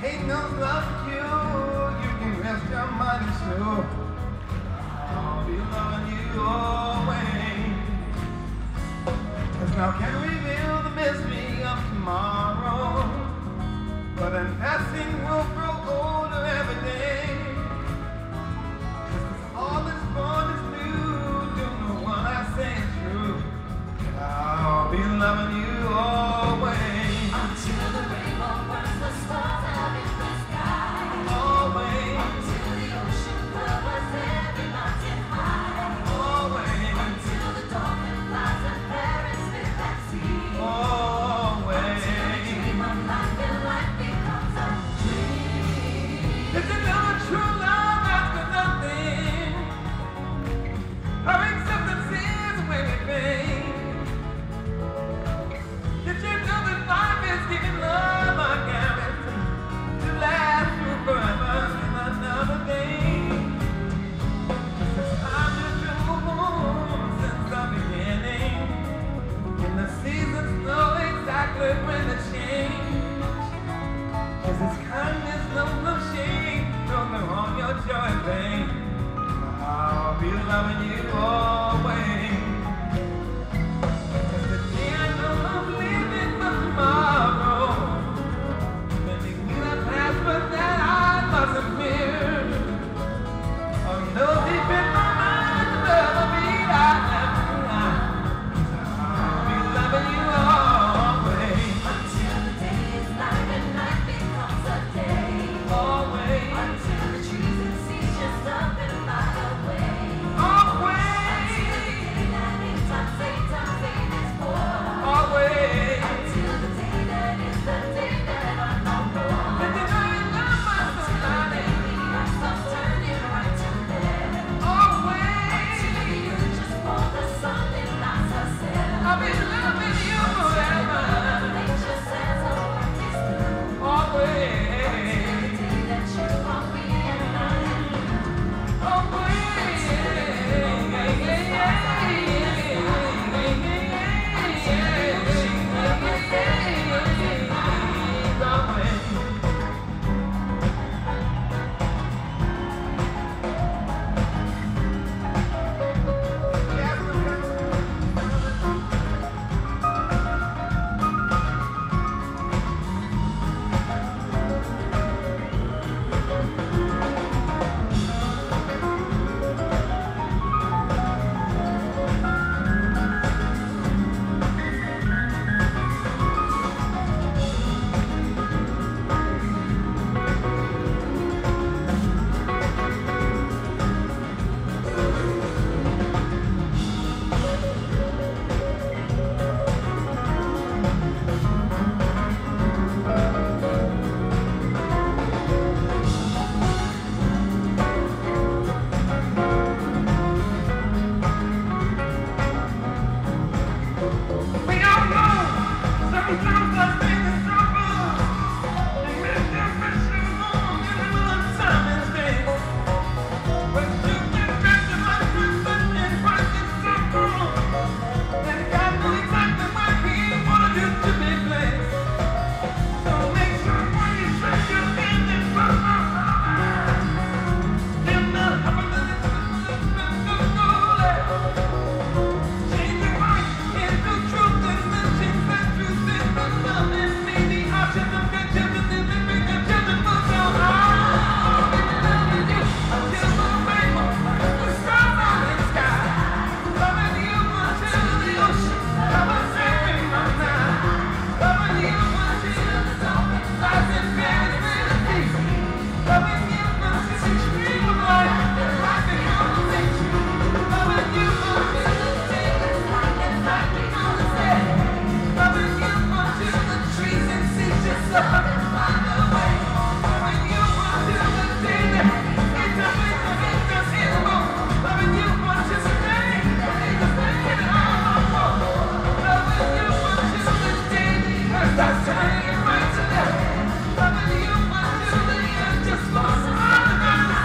Hate knows love you. You can rest your mind assured. Now can reveal the mystery of tomorrow. But in passing will grow older every day. Cause all that's born is new. Don't know what I say is true. I'll be loving you always.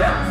Yes.